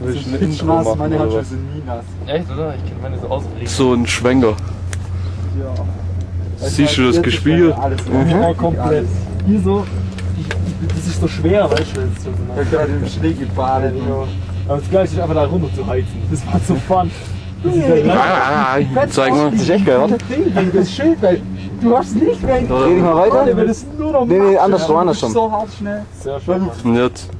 Will ich Das ein Intro nass, machen, meine Handschuhe sind nie nass. Echt, oder? Ich kenne meine so ausgelegt. So ein Schwenger. Ja. Siehst du das Jetzt gespiegelt? Alles Mhm. ja, komplett. Hier so, die, die, das ist so schwer, weißt du, wenn es so ne? Ich hab gerade im Schnee gebadet. Ja. Aber das Gleiche ist einfach da runter zu heizen. Das war so fun. Das Ah, ah zeig mal. Das ist echt geil, warte. Ding, wenn das Schild, weil du hast nicht weg. Dreh dich mal weiter. Nee, nee, macht, andersrum, ja, andersrum. So hart schnell. Sehr schön. Jetzt.